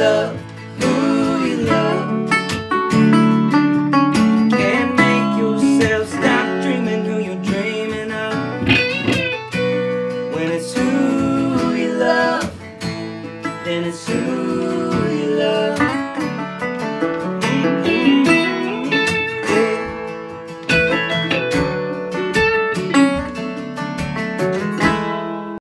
love, who you love. Can't make yourself stop dreaming who you're dreaming of. When it's who you love, then it's who you love. Yeah.